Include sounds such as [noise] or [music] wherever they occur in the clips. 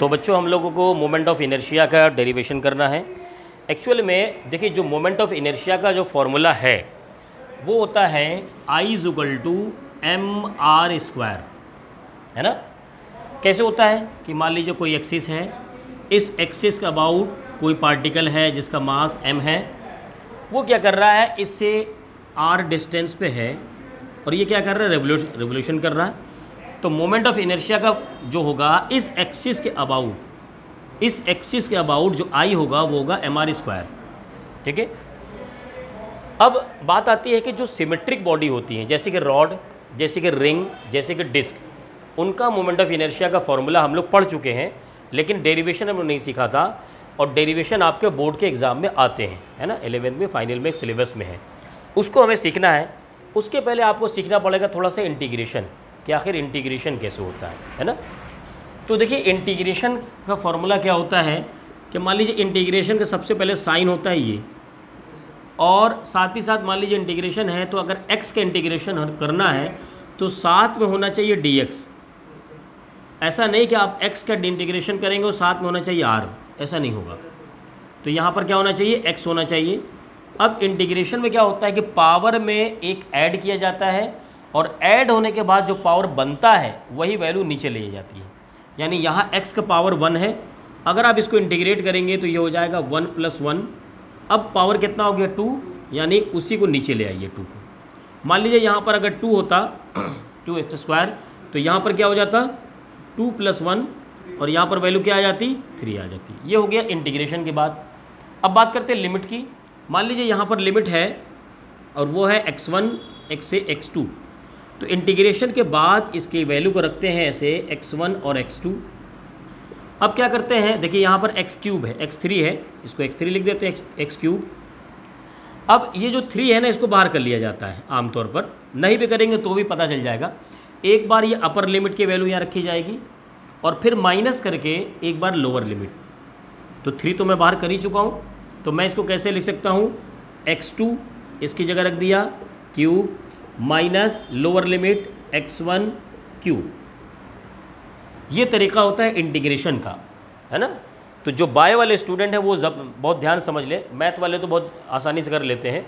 तो बच्चों, हम लोगों को मोमेंट ऑफ़ इनर्शिया का डेरिवेशन करना है। एक्चुअल में, देखिए, जो मोमेंट ऑफ़ इनर्शिया का जो फॉर्मूला है, वो होता है I equal to M R square है ना? कैसे होता है कि मान लीजिए कोई एक्सिस है, इस एक्सिस का अबाउट कोई पार्टिकल है जिसका मास एम है, वो क्या कर रहा है, इससे आर डिस्टेंस पे है और ये क्या कर रहा है रेवोल्यूशन रेवोल्यूशन कर रहा है। तो मोमेंट ऑफ़ इनर्शिया का जो होगा, इस एक्सिस के अबाउट इस एक्सिस के अबाउट जो आई होगा, वो होगा एम आर स्क्वायर ठीक है? अब बात आती है कि जो सिमेट्रिक बॉडी होती हैं, जैसे कि रॉड जैसे कि रिंग जैसे कि डिस्क उनका मोमेंट ऑफ़ इनर्शिया का फॉर्मूला हम लोग पढ़ चुके हैं, लेकिन डेरिवेशन हमने नहीं सीखा था, और डेरिवेशन आपके बोर्ड के एग्ज़ाम में आते हैं, है ना? एलेवेंथ में फाइनल में सिलेबस में है। उसको हमें सीखना है। उसके पहले आपको सीखना पड़ेगा थोड़ा सा इंटीग्रेशन कि आखिर इंटीग्रेशन कैसे होता है है ना? तो देखिए इंटीग्रेशन का फॉर्मूला क्या होता है कि मान लीजिए इंटीग्रेशन का सबसे पहले साइन होता है ये, और साथ ही साथ मान लीजिए इंटीग्रेशन है तो अगर एक्स का इंटीग्रेशन करना है तो साथ में होना चाहिए dx ऐसा नहीं कि आप x का इंटीग्रेशन करेंगे और साथ में होना चाहिए r, ऐसा नहीं होगा। तो यहाँ पर क्या होना चाहिए? x होना चाहिए। अब इंटीग्रेशन में क्या होता है कि पावर में एक ऐड किया जाता है और ऐड होने के बाद जो पावर बनता है, वही वैल्यू नीचे ले जाती है। यानी यहाँ x का पावर वन है। अगर आप इसको इंटीग्रेट करेंगे तो ये हो जाएगा वन प्लस वन अब पावर कितना हो गया टू यानी उसी को नीचे ले आइए टू को। मान लीजिए यहाँ पर अगर टू होता टू एक्स स्क्वायर तो यहाँ पर क्या हो जाता? टू प्लस वन और यहाँ पर वैल्यू क्या आ जाती? थ्री आ जाती। ये हो गया इंटीग्रेशन के बाद। अब बात करते हैं लिमिट की। मान लीजिए यहाँ पर लिमिट है, और वो है एक्स वन एक्स से एक्स टू तो इंटीग्रेशन के बाद इसकी वैल्यू को रखते हैं ऐसे एक्स वन और एक्स टू अब क्या करते हैं? देखिए, यहाँ पर एक्स क्यूब है एक्स थ्री है, इसको एक्स थ्री लिख देते हैं एक्स क्यूब अब ये जो थ्री है ना, इसको बाहर कर लिया जाता है आमतौर पर। नहीं भी करेंगे तो भी पता चल जाएगा। एक बार ये अपर लिमिट की वैल्यू यहाँ रखी जाएगी और फिर माइनस करके एक बार लोअर लिमिट तो थ्री तो मैं बाहर कर ही चुका हूँ। तो मैं इसको कैसे लिख सकता हूँ? एक्स टू इसकी जगह रख दिया cube minus lower limit x one cube. ये तरीका होता है इंटीग्रेशन का, है ना? तो जो बाय वाले स्टूडेंट हैं वो जब बहुत ध्यान समझ ले, मैथ वाले तो बहुत आसानी से कर लेते हैं।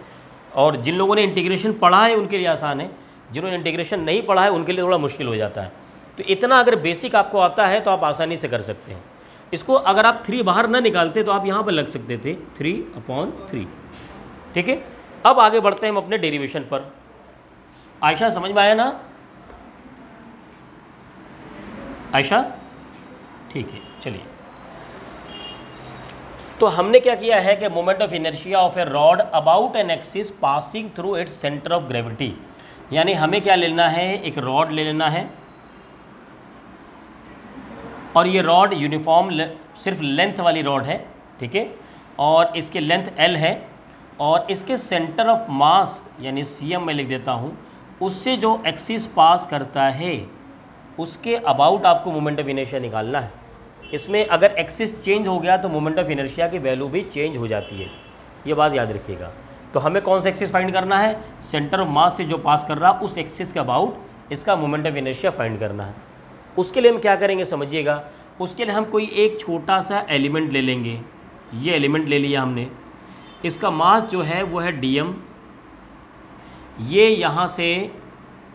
और जिन लोगों ने इंटीग्रेशन पढ़ा है, उनके लिए आसान है। जिन्होंने इंटीग्रेशन नहीं पढ़ा है, उनके लिए थोड़ा मुश्किल हो जाता है। तो इतना अगर बेसिक आपको आता है तो आप आसानी से कर सकते हैं। इसको अगर आप थ्री बाहर ना निकालते तो आप यहाँ पर लग सकते थे थ्री अपॉन थ्री ठीक है? अब आगे बढ़ते हैं हम अपने डेरिवेशन पर। आयशा, समझ में आया ना? आयशा? ठीक है, चलिए। तो हमने क्या किया है कि moment of inertia of a rod about an axis passing through its centre of gravity यानी हमें क्या लेना है? एक रॉड ले लेना है। और ये रॉड यूनिफॉर्म सिर्फ़ लेंथ वाली रॉड है, ठीक है? और इसके लेंथ एल है। और इसके सेंटर ऑफ़ मास यानी सी एम मैं लिख देता हूँ उससे जो एक्सिस पास करता है, उसके अबाउट आपको मोमेंट ऑफ़ इनर्शिया निकालना है। इसमें अगर एक्सिस चेंज हो गया तो मोमेंट ऑफ़ इनर्शिया की वैल्यू भी चेंज हो जाती है। ये बात याद रखिएगा। तो हमें कौन सा एक्सिस फाइंड करना है? सेंटर ऑफ़ मास से जो पास कर रहा, उस एक्सिस के अबाउट इसका मोमेंट ऑफ़ इनर्शिया फाइंड करना है। उसके लिए हम क्या करेंगे समझिएगा? उसके लिए हम कोई एक छोटा सा एलिमेंट ले लेंगे। ये एलिमेंट ले लिया हमने। इसका मास जो है, वो है डी ये यहाँ से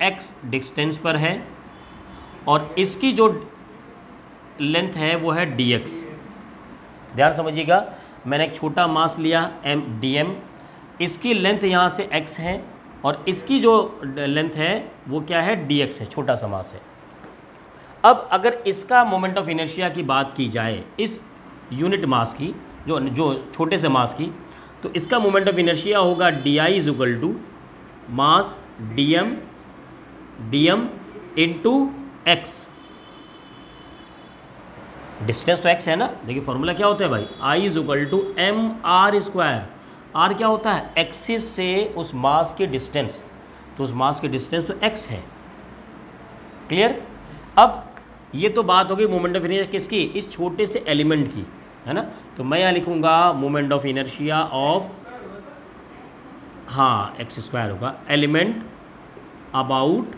x डिस्टेंस पर है और इसकी जो लेंथ है वो है dx ध्यान समझिएगा, मैंने एक छोटा मास लिया m dm इसकी लेंथ यहाँ से x है और इसकी जो लेंथ है वो क्या है? dx है, छोटा सा मास है। अब अगर इसका मोमेंट ऑफ़ इनर्शिया की बात की जाए, इस यूनिट मास की, जो जो छोटे से मास की तो इसका मोमेंट ऑफ़ इनर्शिया होगा d I is equal to mass d m d m into x distance तो एक्स है ना? देखिए फॉर्मूला क्या होता है भाई? I is equal to M R square R क्या होता है? एक्सिस से उस मास की डिस्टेंस तो उस मास की डिस्टेंस तो एक्स है। क्लियर अब ये तो बात होगी मोमेंट ऑफ़ इनर्शिया किसकी? इस छोटे से एलिमेंट की, है ना? तो मैं यहाँ लिखूँगा मोमेंट ऑफ़ इनर्शिया ऑफ़ हाँ एक्स स्क्वायर होगा। एलिमेंट अबाउट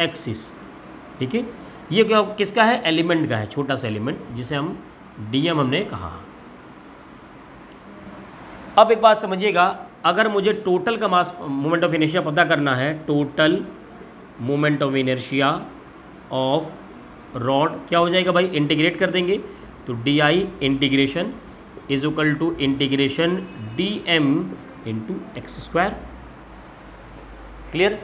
एक्सिस ठीक है? ये क्या, किसका है? एलिमेंट का है, छोटा सा एलिमेंट जिसे हम डीएम हमने कहा। अब एक बात समझिएगा, अगर मुझे टोटल का मास मोमेंट ऑफ़ इनर्शिया पता करना है total moment of inertia of rod क्या हो जाएगा भाई? इंटीग्रेट कर देंगे। तो d I integration is equal to integration d m into x square clear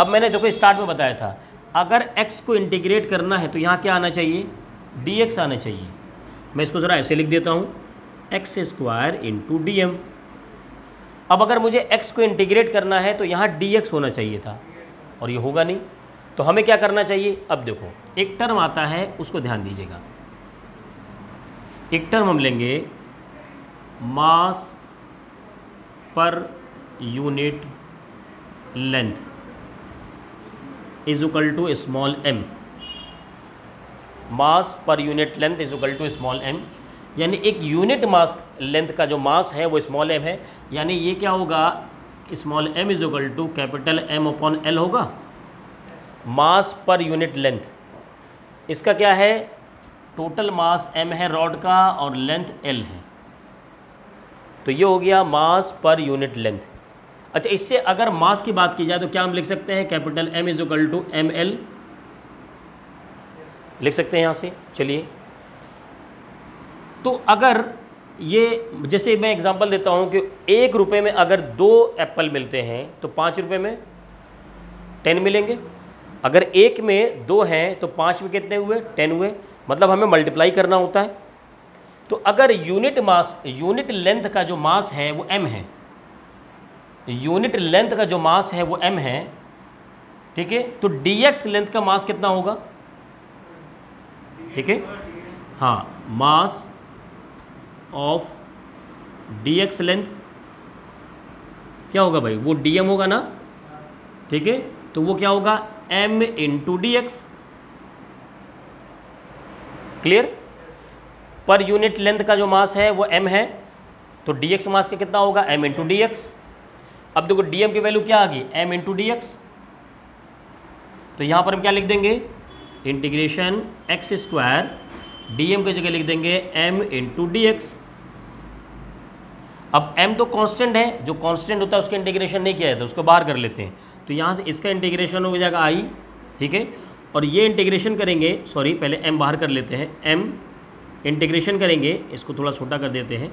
अब मैंने देखो स्टार्ट में बताया था, अगर x को इंटीग्रेट करना है तो यहाँ क्या आना चाहिए? dx आना चाहिए। मैं इसको ज़रा ऐसे लिख देता हूँ एक्स स्क्वायर इंटू डी अब अगर मुझे x को इंटीग्रेट करना है तो यहाँ dx होना चाहिए था, और ये होगा नहीं। तो हमें क्या करना चाहिए? अब देखो, एक टर्म आता है, उसको ध्यान दीजिएगा। एक टर्म हम लेंगे mass per unit length is equal to small m mass per unit length is equal to small m यानी एक यूनिट मास लेंथ का जो मास है, वो स्मॉल एम है। यानी ये क्या होगा? Small m is equal to capital M upon L होगा। Mass per unit length. इसका क्या है? टोटल मास एम है रॉड का और लेंथ एल है। तो ये हो गया मास पर यूनिट लेंथ। अच्छा इससे अगर मास की बात की जाए तो क्या हम लिख सकते हैं? Capital M is equal to M L लिख सकते हैं यहाँ से, चलिए। तो अगर ये, जैसे मैं एग्जांपल देता हूँ कि एक रुपये में अगर दो एप्पल मिलते हैं तो पाँच रुपये में टेन मिलेंगे। अगर एक में दो हैं तो पाँच में कितने हुए? टेन हुए। मतलब हमें मल्टीप्लाई करना होता है। तो अगर यूनिट मास यूनिट लेंथ का जो मास है, वो एम है। यूनिट लेंथ का जो मास है, वो एम है, ठीक है? तो डी एक्स लेंथ का मास कितना होगा? ठीक है? हाँ mass of d x length क्या होगा भाई? वो डी एम होगा ना? ठीक है? तो वो क्या होगा? M into d x clear per unit length का जो मास है वो एम है तो एक्स मास का कितना होगा? एम इंटू डी एक्स अब देखो एम की वैल्यू क्या आ गई? एम इंटू डी एक्स तो यहाँ पर हम क्या लिख देंगे? Integration x square d m की जगह लिख देंगे एम इंटू डी एक्स अब m तो कांस्टेंट है, जो कांस्टेंट होता है उसका इंटीग्रेशन नहीं किया जाता, उसको बाहर कर लेते हैं। तो यहाँ से इसका इंटीग्रेशन हो जाएगा आई ठीक है? और ये इंटीग्रेशन करेंगे सॉरी पहले m बाहर कर लेते हैं, m इंटीग्रेशन करेंगे, इसको थोड़ा छोटा कर देते हैं।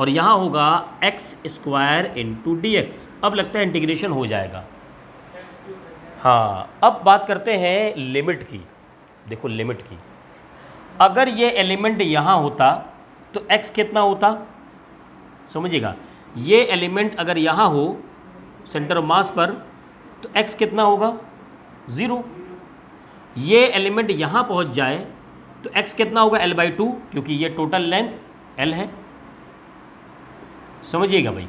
और यहाँ होगा x square into d x अब लगता है इंटीग्रेशन हो जाएगा। हाँ अब बात करते हैं लिमिट की। देखो, लिमिट की। अगर ये एलिमेंट यहाँ होता तो x कितना होता? समझिएगा। ये एलिमेंट अगर यहाँ हो सेंटर ऑफ़ मास पर तो x कितना होगा? ज़ीरो ये एलिमेंट यहाँ पहुँच जाए तो x कितना होगा? L बाई टू क्योंकि ये टोटल लेंथ l है। समझिएगा भाई।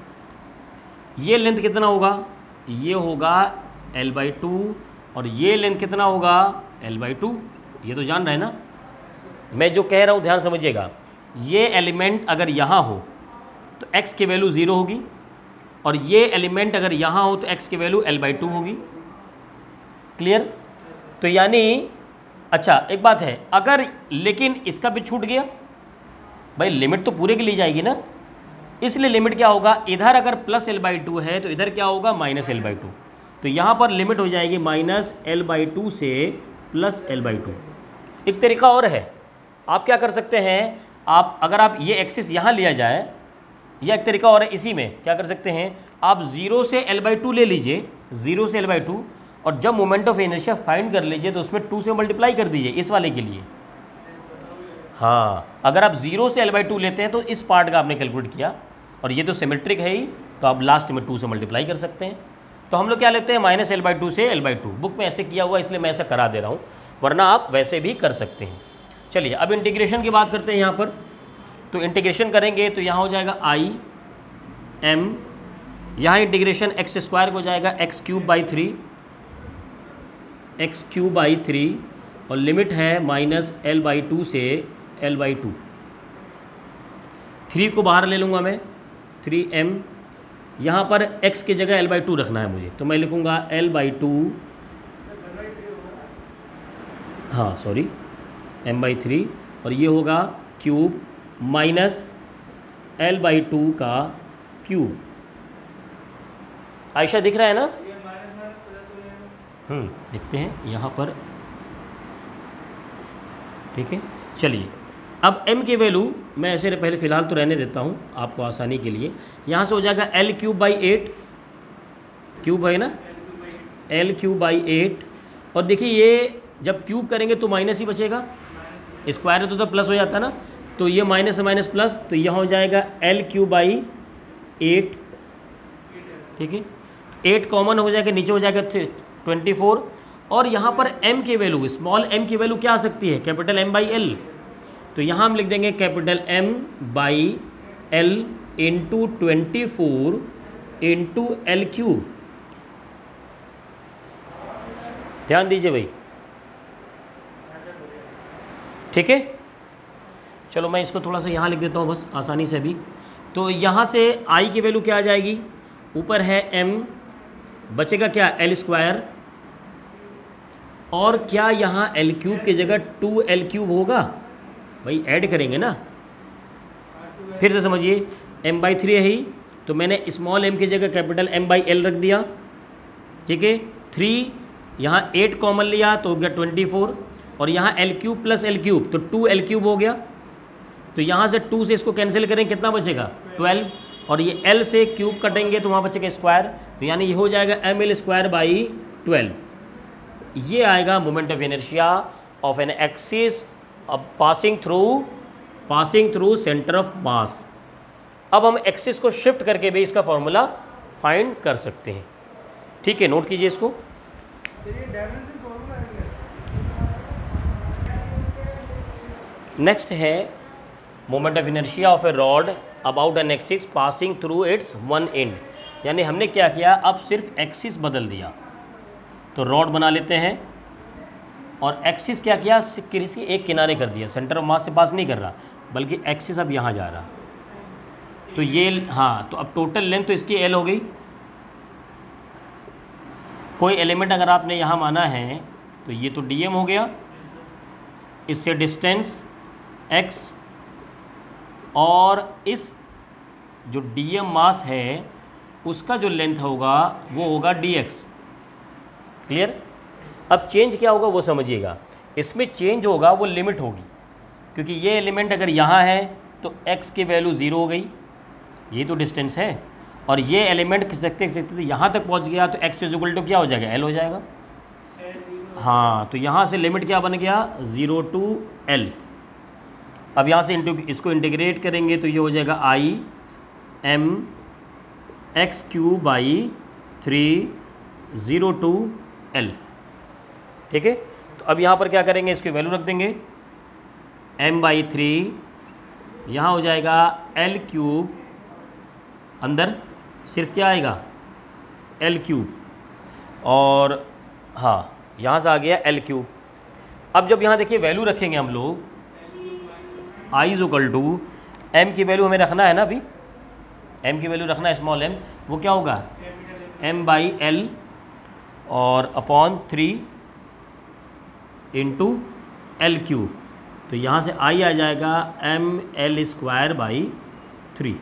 ये लेंथ कितना होगा? ये होगा एल बाई टू और ये लेंथ कितना होगा? एल बाई टू ये तो जान रहे हैं ना? मैं जो कह रहा हूँ, ध्यान समझिएगा। ये एलिमेंट अगर यहाँ हो तो x की वैल्यू ज़ीरो होगी, और ये एलिमेंट अगर यहाँ हो तो x की वैल्यू एल बाई टू होगी। क्लियर तो यानी अच्छा एक बात है, अगर लेकिन इसका भी छूट गया, भाई लिमिट तो पूरे की ली जाएगी ना? इसलिए लिमिट क्या होगा, इधर अगर प्लस एल बाई टू है तो इधर क्या होगा माइनस एल बाई टू तो यहाँ पर लिमिट हो जाएगी माइनस एल बाई टू से प्लस एल बाई टू एक तरीका और है, आप क्या कर सकते हैं, आप, अगर आप ये एक्सिस यहाँ लिया जाए या एक तरीका और है इसी में, क्या कर सकते हैं, आप ज़ीरो से एल बाई टू ले लीजिए ज़ीरो से एल बाई टू और जब मोमेंट ऑफ़ इनर्शिया फाइंड कर लीजिए तो उसमें टू से मल्टीप्लाई कर दीजिए इस वाले के लिए। हाँ अगर आप ज़ीरो से एल बाई टू लेते हैं तो इस पार्ट का आपने कैलकुलेट किया। और ये तो सिमेट्रिक है ही तो आप लास्ट में टू से मल्टीप्लाई कर सकते हैं। तो हम लोग क्या लेते हैं? माइनस एल बाई टू से एल बाई टू बुक में ऐसे किया हुआ, इसलिए मैं ऐसा करा दे रहा हूँ, वरना आप वैसे भी कर सकते हैं। चलिए, अब इंटीग्रेशन की बात करते हैं यहाँ पर। तो इंटीग्रेशन करेंगे तो यहाँ हो जाएगा आई एम यहाँ इंटीग्रेशन एक्स स्क्वायर हो जाएगा x cube by three x cube by three और लिमिट है माइनस एल बाई टू से एल बाई टू। थ्री को बाहर ले लूँगा मैं, थ्री एम। यहाँ पर x की जगह l बाई टू रखना है मुझे तो मैं लिखूँगा l बाई टू। हाँ सॉरी एम बाई थ्री। और ये होगा cube minus L by two का क्यूब। आयशा दिख रहा है ना? देखते हैं यहाँ पर। ठीक है चलिए। अब m की वैल्यू मैं ऐसे पहले फ़िलहाल तो रहने देता हूँ आपको आसानी के लिए। यहाँ से हो जाएगा L cube by eight cube है ना? एल क्यूब बाई एट और देखिए ये जब क्यूब करेंगे तो माइनस ही बचेगा। स्क्वायर तो, तो प्लस हो जाता ना। तो ये माइनस माइनस प्लस तो यहाँ हो जाएगा एल क्यूब बाई एट ठीक है? एट कॉमन हो जाएगा नीचे हो जाएगा ट्वेंटी फोर, और यहाँ पर m की वैल्यू स्मॉल m की वैल्यू क्या आ सकती है? कैपिटल m बाई एल तो यहाँ हम लिख देंगे capital m by L into twenty four into L cube ध्यान दीजिए भाई। ठीक है? चलो मैं इसको थोड़ा सा यहाँ लिख देता हूँ बस, आसानी से भी। तो यहाँ से i की वैल्यू क्या आ जाएगी? ऊपर है m, बचेगा क्या? एल स्क्वायर और क्या यहाँ एल क्यूब की जगह टू एल क्यूब होगा? भाई ऐड करेंगे ना। फिर से समझिए एम बाई थ्री है ही तो मैंने स्मॉल एम की जगह कैपिटल एम बाई एल रख दिया। ठीक है? थ्री यहाँ एट कॉमन लिया तो हो गया ट्वेंटी फोर और यहाँ L cube plus L cube तो टू एल क्यूब हो गया। तो यहाँ से टू से इसको कैंसिल करें, कितना बचेगा? ट्वेल्व और ये एल से क्यूब कटेंगे तो वहाँ बचेगा स्क्वायर तो यानी ये हो जाएगा M L square by twelve ये आएगा moment of inertia of an axis passing through passing through centre of mass अब हम एक्सिस को शिफ्ट करके भी इसका फॉर्मूला फाइंड कर सकते हैं। ठीक है नोट कीजिए इसको। नेक्स्ट है moment of inertia of a rod about an axis passing through its one end यानी हमने क्या किया? अब सिर्फ़ एक्सिस बदल दिया। तो रॉड बना लेते हैं। और एक्सिस क्या किया? किसी एक किनारे कर दिया। सेंटर ऑफ़ मास से पास नहीं कर रहा, बल्कि एक्सिस अब यहाँ जा रहा। तो ये हाँ तो अब टोटल लेंथ तो इसकी एल हो गई। कोई एलिमेंट अगर आपने यहाँ माना है तो ये तो डीएम हो गया। इससे डिस्टेंस एक्स और इस जो डीएम मास है, उसका जो लेंथ होगा, वो होगा डी एक्स क्लियर अब चेंज क्या होगा वो समझिएगा। इसमें चेंज होगा, वो लिमिट होगी। क्योंकि ये एलिमेंट अगर यहाँ है तो x की वैल्यू ज़ीरो हो गई। ये तो डिस्टेंस है। और ये एलिमेंट खिसकते खिसकते यहाँ तक पहुँच गया तो एक्स इजिकल टू क्या हो जाएगा? एल हो जाएगा। हाँ तो यहाँ से लिमिट क्या बन गया? ज़ीरो टू एल अब यहाँ से इसको इंटीग्रेट करेंगे तो ये हो जाएगा I M x cube by three zero to L ठीक है? तो अब यहाँ पर क्या करेंगे? इसकी वैल्यू रख देंगे। एम बाई थ्री यहाँ हो जाएगा एल क्यूब अंदर सिर्फ़ क्या आएगा? एल क्यूब और हाँ यहाँ से आ गया एल क्यूब अब जब यहाँ देखिए वैल्यू रखेंगे हम लोग I is equal to M की वैल्यू हमें रखना है ना अभी? एम की वैल्यू रखना है स्मॉल एम वो क्या होगा? एम बाई एल और upon three into L cube तो यहाँ से आई आ जाएगा M L square by three.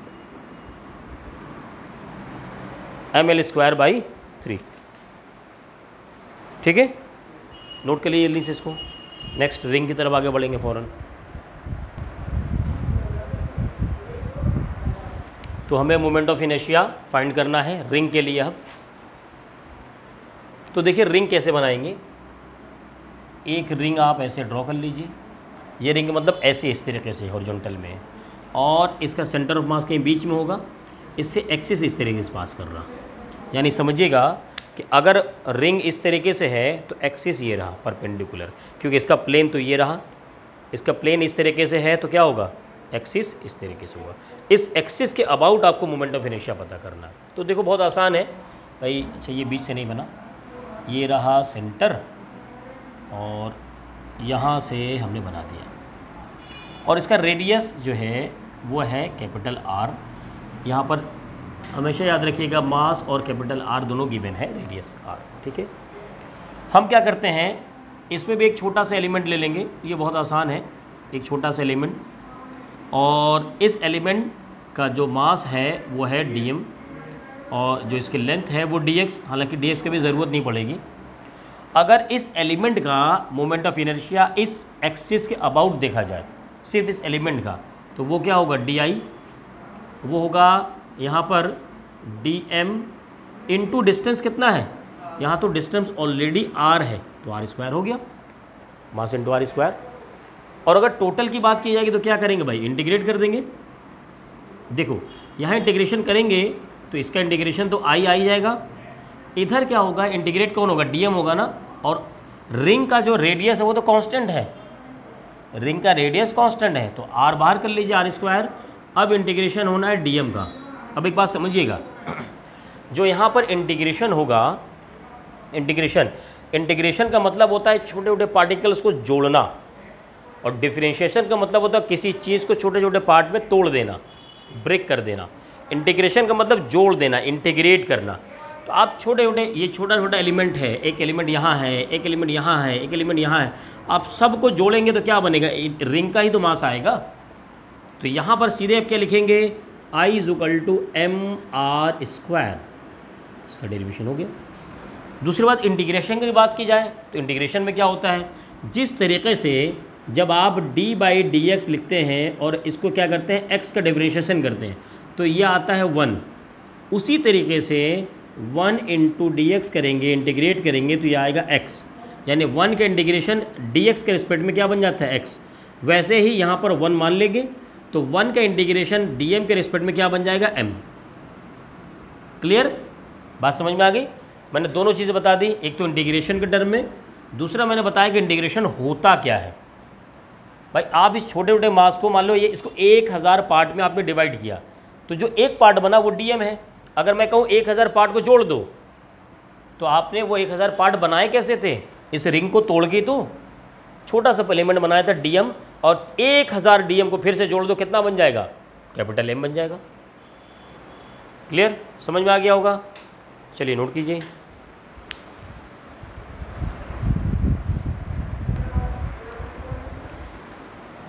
M L square by three. ठीक है? नोट के लिए जल्दी से इसको। नेक्स्ट रिंग की तरफ़ आगे बढ़ेंगे फ़ौरन। तो हमें मोमेंट ऑफ़ इनेशिया फाइंड करना है, रिंग के लिए अब। तो देखिए रिंग कैसे बनाएँगे? एक रिंग आप ऐसे ड्रॉ कर लीजिए। ये रिंग मतलब ऐसे इस तरीके से हॉरिजॉन्टल में। और इसका सेंटर ऑफ़ मास कहीं बीच में होगा। इससे एक्सिस इस तरीके से पास कर रहा। यानी समझिएगा कि अगर रिंग इस तरीके से है तो एक्सिस ये रहा परपेंडिकुलर क्योंकि इसका प्लेन तो ये रहा। इसका प्लेन इस तरीके से है तो क्या होगा? एक्सिस इस तरीके से होगा। इस एक्सिस के अबाउट आपको मोमेंट ऑफ़ इनेशिया पता करना तो देखो, बहुत आसान है। भाई अच्छा ये बीच से नहीं बना। ये रहा सेंटर और यहाँ से हमने बना दिया। और इसका रेडियस जो है, वो है कैपिटल आर यहाँ पर हमेशा याद रखिएगा मास और कैपिटल आर दोनों गिवन है रेडियस आर ठीक है? हम क्या करते हैं, इसमें भी एक छोटा सा एलिमेंट ले लेंगे। ये बहुत आसान है, एक छोटा सा एलिमेंट और इस एलिमेंट का जो मास है, वो है डी और जो इसकी लेंथ है वो डी एक्स हालाँकि डी की भी ज़रूरत नहीं पड़ेगी। अगर इस एलिमेंट का मोमेंट ऑफ़ इनर्शिया इस एक्सिस के अबाउट देखा जाए, सिर्फ़ इस एलिमेंट का तो वो क्या होगा? डी आई वो होगा यहाँ पर डी एम इंटू डिस्टेंस कितना है? यहाँ तो डिस्टेंस ऑलरेडी आर है तो आर स्क्वायर हो गया मास इंटू आर स्क्वायर और अगर टोटल की बात की जाएगी तो क्या करेंगे भाई? इंटीग्रेट कर देंगे। देखो, यहाँ इंटीग्रेशन करेंगे तो इसका इंटीग्रेशन तो आई आई जाएगा। इधर क्या होगा? इंटीग्रेट कौन होगा? डीएम होगा ना? और रिंग का जो रेडियस है वो तो कांस्टेंट है। रिंग का रेडियस कांस्टेंट है। तो आर बाहर कर लीजिए आर स्क्वायर अब इंटीग्रेशन होना है डीएम का। अब एक बात समझिएगा। जो यहाँ पर इंटीग्रेशन होगा इंटीग्रेशन इंटीग्रेशन का मतलब होता है छोटे छोटे पार्टिकल्स को जोड़ना। और डिफ्रेंशिएशन का मतलब होता है किसी चीज़ को छोटे छोटे पार्ट में तोड़ देना ब्रेक कर देना। इंटीग्रेशन का मतलब जोड़ देना इंटीग्रेट करना। तो आप छोटे छोटे ये छोटा छोटा एलिमेंट है, एक एलिमेंट यहाँ है, एक एलिमेंट यहाँ है, एक एलिमेंट यहाँ है। आप सबको जोड़ेंगे तो क्या बनेगा? रिंग का ही तो मास आएगा। तो यहाँ पर सीधे आप क्या लिखेंगे? I is equal to M R square इसका डेरिवेशन हो गया। दूसरी बात इंटीग्रेशन की बात की जाए तो इंटीग्रेशन में क्या होता है? जिस तरीके से जब आप d बाई डी लिखते हैं और इसको क्या करते हैं? x का डिफ्रेंशिएशन करते हैं। तो ये आता है वन। उसी तरीके से वन इंटू डी करेंगे इंटीग्रेट करेंगे तो ये आएगा एक्स यानी वन का इंटीग्रेशन डीएक्स के रिस्पेक्ट में क्या बन जाता है? एक्स वैसे ही यहाँ पर वन मान लेंगे तो वन का इंटीग्रेशन डीएम के रिस्पेक्ट में क्या बन जाएगा? एम क्लियर बात समझ में आ गई? मैंने दोनों चीज़ें बता दी, एक तो इंटीग्रेशन के टर्म में, दूसरा मैंने बताया कि इंटीग्रेशन होता क्या है। भाई, आप इस छोटे छोटे मास को मान लो, ये इसको एक हज़ार पार्ट में आपने डिवाइड किया। तो जो एक पार्ट बना वो डीएम है। अगर मैं कहूँ एक हज़ार पार्ट को जोड़ दो तो आपने वो एक हज़ार पार्ट बनाए कैसे थे? इस रिंग को तोड़ के तो। छोटा सा एलिमेंट बनाया था डीएम और एक हज़ार डीएम को फिर से जोड़ दो कितना बन जाएगा? कैपिटल एम बन जाएगा। क्लियर समझ में आ गया होगा? चलिए नोट कीजिए।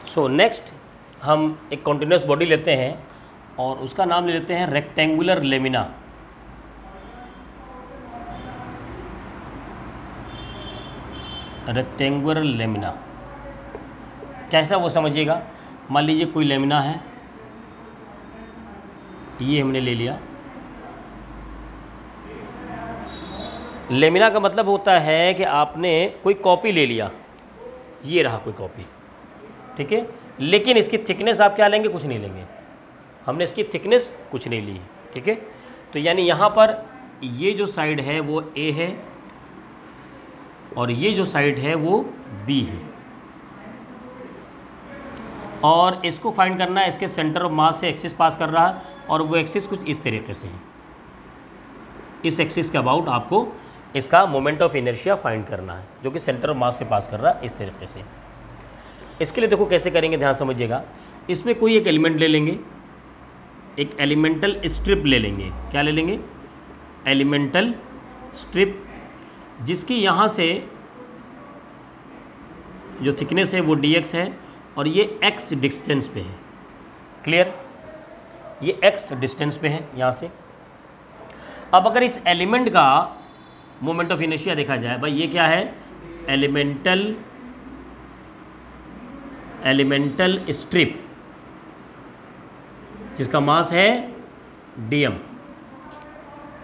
सो so, नेक्स्ट हम एक कॉन्टिन्यूस बॉडी लेते हैं। और उसका नाम ले लेते हैं रेक्टेंगुलर लेमिना रेक्टेंगुलर लेमिना कैसा वो समझिएगा? मान लीजिए कोई लेमिना है। ये हमने ले लिया। लेमिना का मतलब होता है कि आपने कोई कॉपी ले लिया। ये रहा कोई कॉपी ठीक है? लेकिन इसकी थिकनेस आप क्या लेंगे? कुछ नहीं लेंगे। हमने इसकी थिकनेस कुछ नहीं ली ठीक है? तो यानी यहाँ पर ये जो साइड है वो ए है और ये जो साइड है वो बी है। और इसको फाइंड करना है, इसके सेंटर ऑफ़ मास से एक्सिस पास कर रहा है और वो एक्सिस कुछ इस तरीके से है। इस एक्सिस के अबाउट आपको इसका मोमेंट ऑफ़ इनर्शिया फाइंड करना है, जो कि सेंटर ऑफ़ मास से पास कर रहा है इस तरीके से। इसके लिए देखो कैसे करेंगे, ध्यान समझिएगा। इसमें कोई एक एलिमेंट ले लेंगे। एक एलिमेंटल स्ट्रिप ले लेंगे। क्या ले लेंगे? एलिमेंटल स्ट्रिप, जिसकी यहाँ से जो थिकनेस है वो डी एक्स है और ये एक्स डिस्टेंस पे है। क्लियर ये एक्स डिस्टेंस पे है यहाँ से। अब अगर इस एलिमेंट का मोमेंट ऑफ़ इनर्शिया देखा जाए, भाई ये क्या है? एलिमेंटल एलिमेंटल स्ट्रिप जिसका मास है डीएम।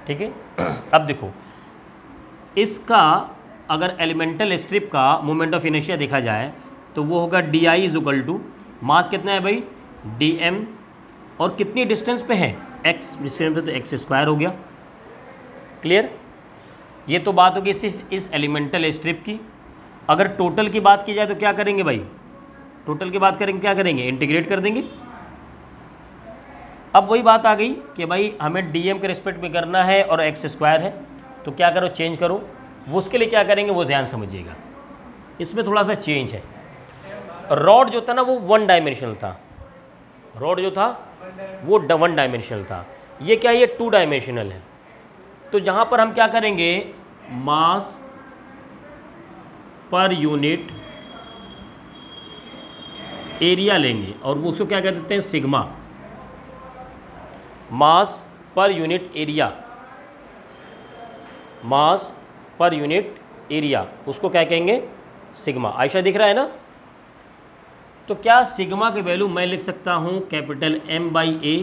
ठीक है? [clears throat] अब देखो इसका अगर एलिमेंटल स्ट्रिप का मोमेंट ऑफ़ इनर्शिया देखा जाए तो वो होगा d I is equal to mass कितना है भाई? डी एम और कितनी डिस्टेंस पे है? एक्स डिस्टेंस पे तो एक्स स्क्वायर हो गया। क्लियर? ये तो बात होगी सिर्फ़ इस एलिमेंटल स्ट्रिप की। अगर टोटल की बात की जाए तो क्या करेंगे भाई? टोटल की बात करेंगे क्या करेंगे? इंटीग्रेट कर देंगे। अब वही बात आ गई कि भाई हमें डीएम के रिस्पेक्ट में करना है और एक्स स्क्वायर है तो क्या करो चेंज करो। वो उसके लिए क्या करेंगे, वो ध्यान समझिएगा। इसमें थोड़ा सा चेंज है। रॉड जो था ना, वो वन डायमेंशनल था। रॉड जो था, वो वन डायमेंशनल था। ये क्या, ये टू डायमेंशनल है। तो जहाँ पर हम क्या करेंगे मास पर यूनिट एरिया लेंगे और वो उसको क्या कह देते हैं सिग्मा मास पर यूनिट एरिया। मास पर यूनिट एरिया। उसको क्या कहेंगे? सिग्मा। आयशा दिख रहा है ना? तो क्या सिग्मा की वैल्यू मैं लिख सकता हूँ कैपिटल एम बाई ए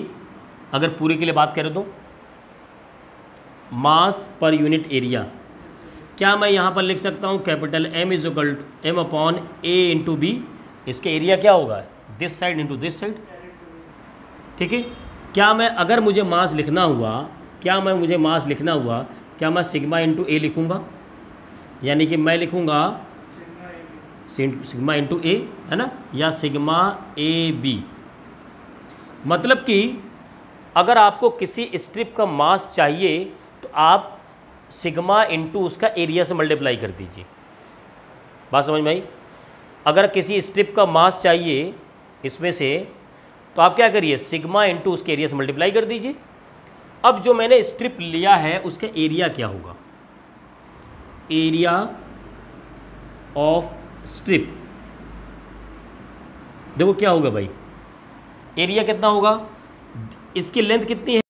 अगर पूरे के लिए बात करें तो। मास पर यूनिट एरिया। क्या मैं यहाँ पर लिख सकता हूँ capital M is equal M upon A into B इसके एरिया क्या होगा? This side into this side ठीक है? क्या मैं, अगर मुझे मास लिखना हुआ, क्या मैं मुझे मास लिखना हुआ, क्या मैं सिग्मा इंटू ए लिखूँगा? यानी कि मैं लिखूँगा सिग्मा इंटू ए है ना? या सिग्मा ए बी मतलब कि अगर आपको किसी स्ट्रिप का मास चाहिए तो आप सिग्मा इंटू उसका एरिया से मल्टीप्लाई कर दीजिए। बात समझ में आई? अगर किसी स्ट्रिप का मास चाहिए, इसमें से तो आप क्या करिए सिग्मा इंटू उसके एरिया से मल्टीप्लाई कर दीजिए। अब जो मैंने स्ट्रिप लिया है, उसका एरिया क्या होगा? एरिया ऑफ़ स्ट्रिप देखो क्या होगा भाई? एरिया कितना होगा? इसकी लेंथ कितनी है?